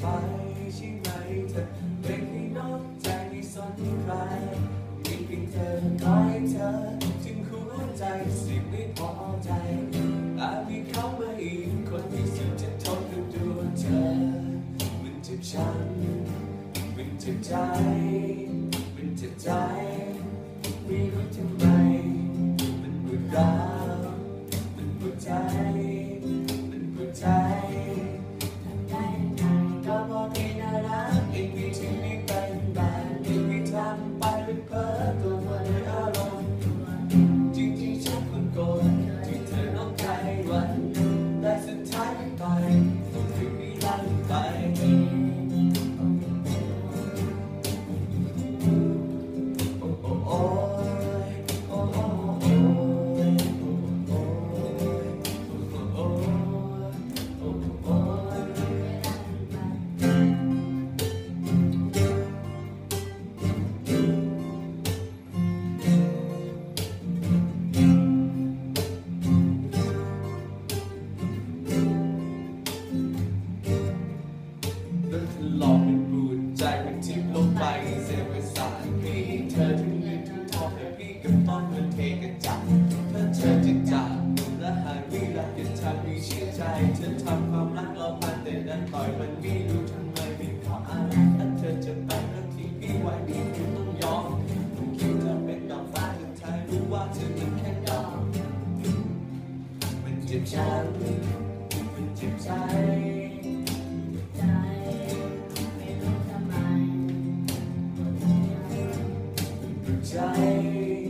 ไปใช่ไหมเธอเป็นให้นอกใจไม่สนใครมีเพียงเธอคอยเธอ ใจสิไม่พอใจอาจมีเขามาอีกคนที่สุดจะทนกับตัวเธอ มันเจ็บช้ำมันเจ็บใจ มันเจ็บใจ ไม่รู้ทำไม เดินทะลอกเป็นบูดใจมันทิ่มลงไปเสียไปสายพี่เธอถึงยืนถึงทองให้พี่กับตอนเหมือนเทกันจับเมื่อเธอจะจากและหากวิรักจะทำให้เชื่อใจเธอทำความรักเราพันแต่ดันต่อยมันไม่รู้ทำไมเป็นเพราะอะไรถ้าเธอจะไปแล้วทิ้งพี่ไว้พี่คงต้องยอมผมคิดเธอเป็นดอกฟ้าจนเธอรู้ว่าเธอเป็นแค่ดอกมันเจ็บช้ำมันเจ็บใจ I.